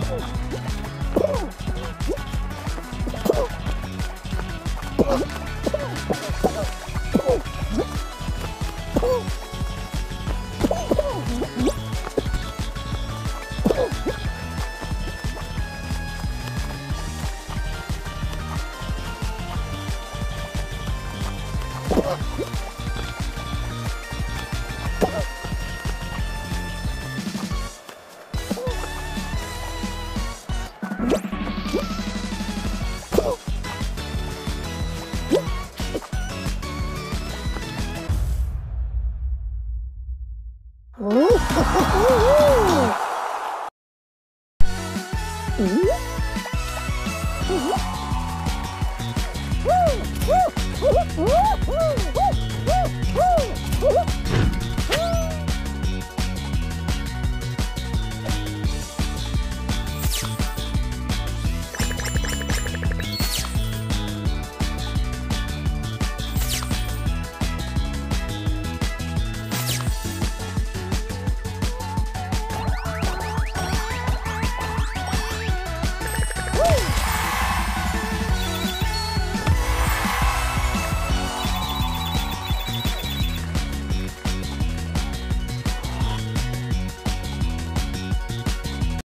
Oh! Woo!